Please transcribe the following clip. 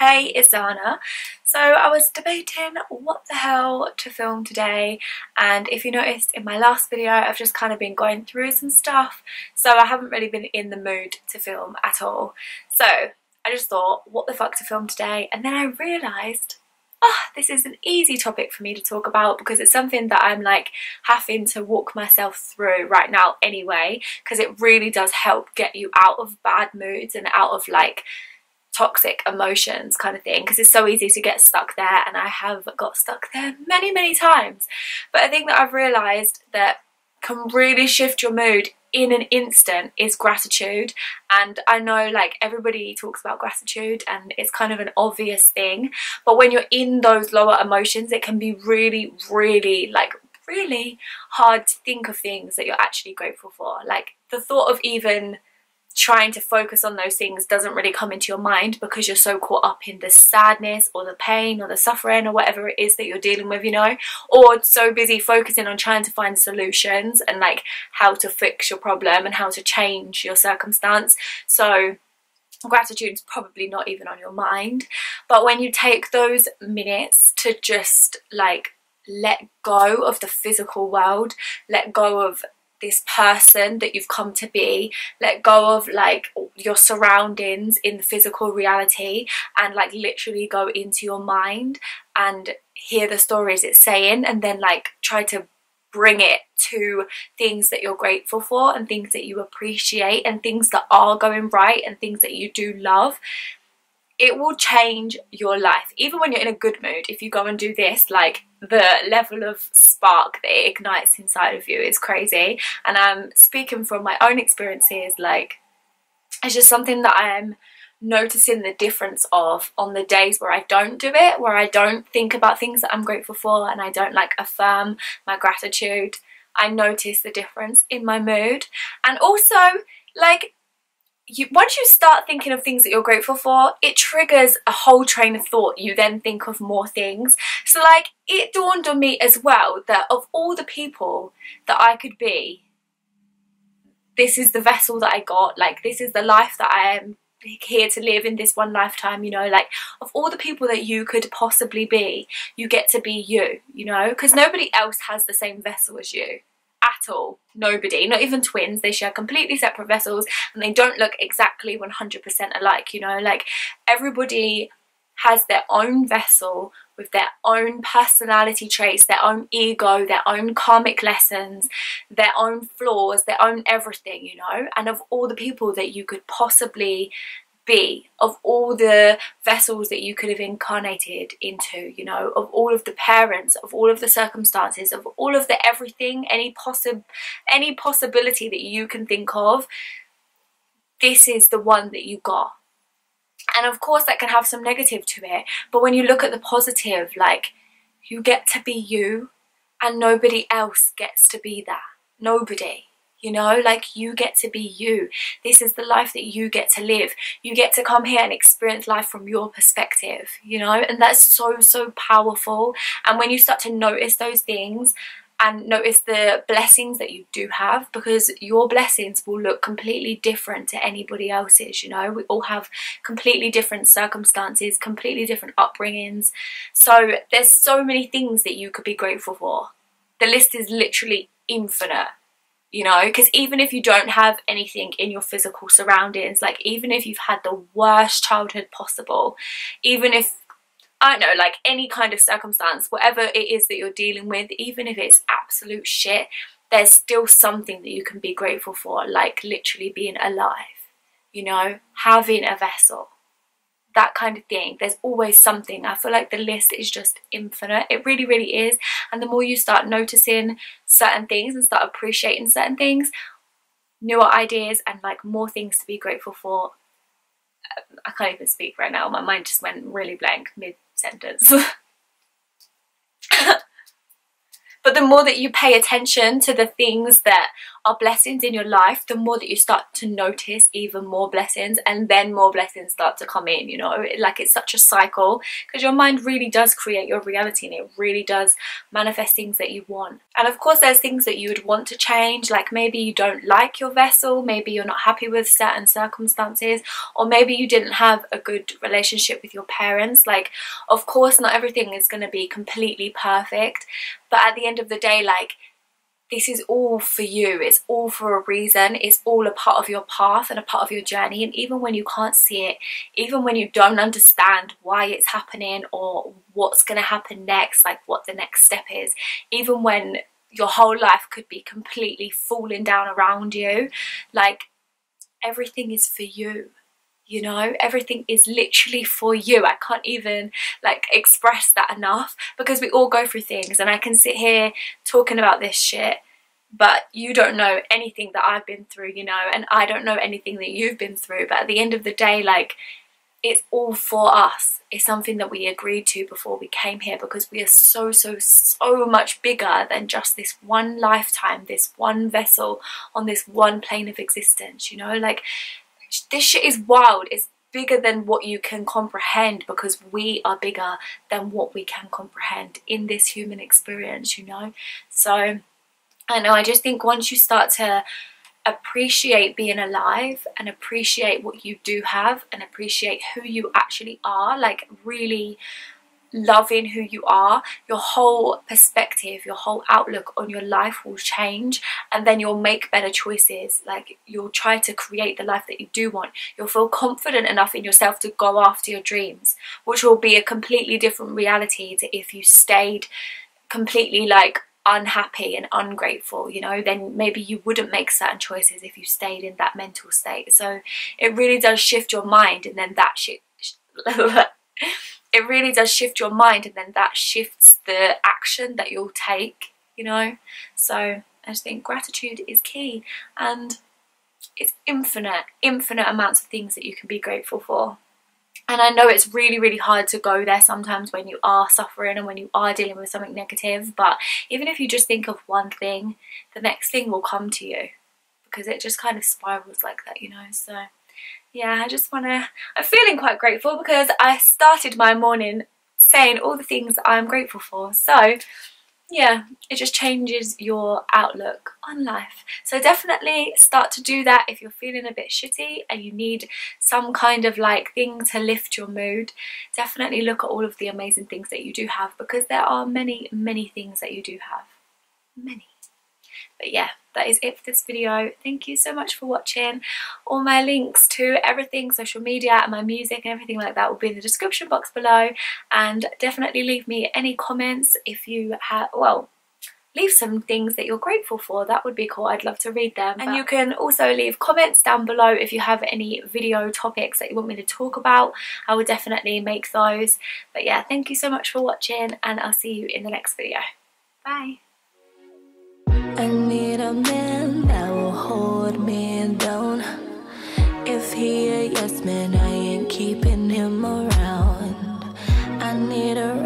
Hey, it's Xana. So I was debating what the hell to film today and if you noticed in my last video I've just kind of been going through some stuff so I haven't really been in the mood to film at all. So I just thought what the fuck to film today and then I realised oh, ah, this is an easy topic for me to talk about because it's something that I'm like having to walk myself through right now anyway because it really does help get you out of bad moods and out of like toxic emotions kind of thing because it's so easy to get stuck there and I have got stuck there many many times. But I think that I've realised that can really shift your mood in an instant is gratitude. And I know like everybody talks about gratitude and it's kind of an obvious thing but when you're in those lower emotions it can be really really like really hard to think of things that you're actually grateful for. Like the thought of even trying to focus on those things doesn't really come into your mind because you're so caught up in the sadness or the pain or the suffering or whatever it is that you're dealing with, you know, or so busy focusing on trying to find solutions and like how to fix your problem and how to change your circumstance. So gratitude is probably not even on your mind. But when you take those minutes to just like let go of the physical world, let go of this person that you've come to be let go of like your surroundings in the physical reality and like literally go into your mind and hear the stories it's saying and then like try to bring it to things that you're grateful for and things that you appreciate and things that are going right and things that you do love it will change your life. Even when you're in a good mood if you go and do this like the level of spark that it ignites inside of you is crazy. And I'm speaking from my own experiences like it's just something that I'm noticing the difference of on the days where I don't do it where I don't think about things that I'm grateful for and I don't like affirm my gratitude. I notice the difference in my mood. And also like you, once you start thinking of things that you're grateful for, it triggers a whole train of thought. You then think of more things. So like it dawned on me as well that of all the people that I could be, this is the vessel that I got. Like this is the life that I am here to live in this one lifetime, you know, like of all the people that you could possibly be, you get to be you, you know, because nobody else has the same vessel as you at all. Nobody, not even twins. They share completely separate vessels and they don't look exactly 100% alike, you know, like everybody has their own vessel with their own personality traits, their own ego, their own karmic lessons, their own flaws, their own everything, you know, and of all the people that you could possibly be of all the vessels that you could have incarnated into you know of all of the parents of all of the circumstances of all of the everything any possible any possibility that you can think of this is the one that you got. And of course that can have some negative to it but when you look at the positive like you get to be you and nobody else gets to be that. Nobody you know like you get to be you. This is the life that you get to live. You get to come here and experience life from your perspective you know and that's so so powerful. And when you start to notice those things and notice the blessings that you do have because your blessings will look completely different to anybody else's you know. We all have completely different circumstances completely different upbringings. So there's so many things that you could be grateful for. The list is literally infinite you know because even if you don't have anything in your physical surroundings like even if you've had the worst childhood possible even if I don't know, like any kind of circumstance, whatever it is that you're dealing with, even if it's absolute shit, there's still something that you can be grateful for, like literally being alive, you know, having a vessel, that kind of thing. There's always something. I feel like the list is just infinite. It really, really is. And the more you start noticing certain things and start appreciating certain things, newer ideas and like more things to be grateful for. Uh, I can't even speak right now. My mind just went really blank mid-sentence. but the more that you pay attention to the things that are blessings in your life, the more that you start to notice even more blessings and then more blessings start to come in, you know, like it's such a cycle because your mind really does create your reality and it really does manifest things that you want. And of course there's things that you would want to change, like maybe you don't like your vessel, maybe you're not happy with certain circumstances, or maybe you didn't have a good relationship with your parents. Like, of course not everything is going to be completely perfect, but at the end of the day, like, this is all for you. It's all for a reason. It's all a part of your path and a part of your journey. And even when you can't see it, even when you don't understand why it's happening or what's going to happen next, like what the next step is, even when your whole life could be completely falling down around you, like everything is for you you know everything is literally for you. I can't even like express that enough because we all go through things and i can sit here talking about this shit but you don't know anything that i've been through you know and i don't know anything that you've been through. But at the end of the day like it's all for us. It's something that we agreed to before we came here because we are so so so much bigger than just this one lifetime this one vessel on this one plane of existence you know? Like this shit is wild. It's bigger than what you can comprehend because we are bigger than what we can comprehend in this human experience, you know? So, I know, I just think once you start to appreciate being alive and appreciate what you do have and appreciate who you actually are, like really loving who you are, your whole perspective, your whole outlook on your life will change and then you'll make better choices. Like you'll try to create the life that you do want. You'll feel confident enough in yourself to go after your dreams, which will be a completely different reality to if you stayed completely like unhappy and ungrateful you know then maybe you wouldn't make certain choices if you stayed in that mental state so it really does shift your mind and then that shit it really does shift your mind and then that shifts the action that you'll take you know? So I just think gratitude is key and it's infinite infinite amounts of things that you can be grateful for. And I know it's really really hard to go there sometimes when you are suffering and when you are dealing with something negative but even if you just think of one thing the next thing will come to you because it just kind of spirals like that you know? So yeah, I just want to, I'm feeling quite grateful because I started my morning saying all the things I'm grateful for. So yeah, it just changes your outlook on life. So definitely start to do that if you're feeling a bit shitty and you need some kind of like thing to lift your mood. Definitely look at all of the amazing things that you do have because there are many, many things that you do have. Many. But yeah, that is it for this video. Thank you so much for watching. All my links to everything, social media and my music and everything like that will be in the description box below. And definitely leave me any comments if you have, well, leave some things that you're grateful for. That would be cool. I'd love to read them. And you can also leave comments down below if you have any video topics that you want me to talk about. I will definitely make those. But yeah thank you so much for watching and i'll see you in the next video. Bye I need a man that will hold me down. If he a yes man, I ain't keeping him around. I need a